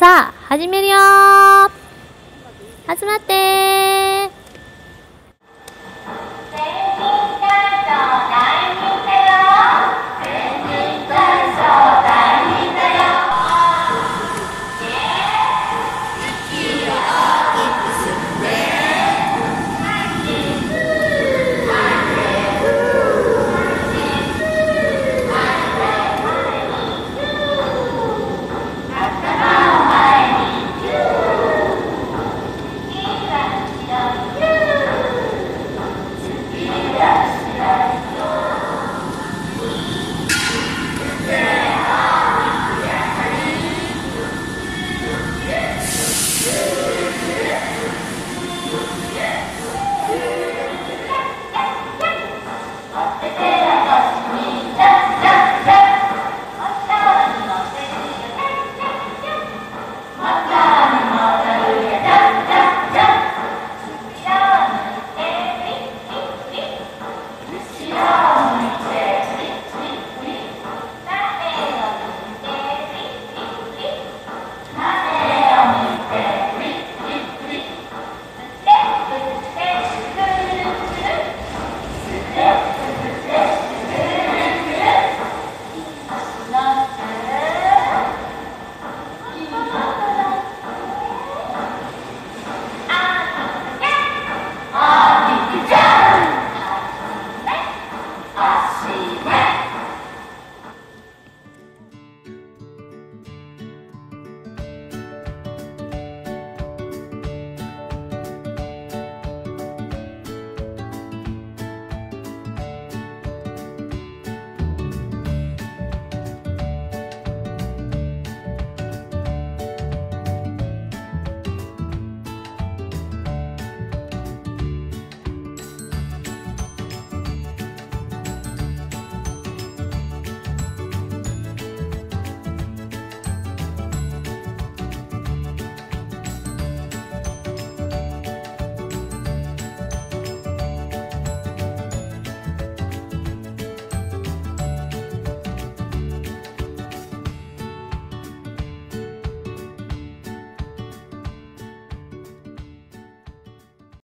さあ、始めるよ集まって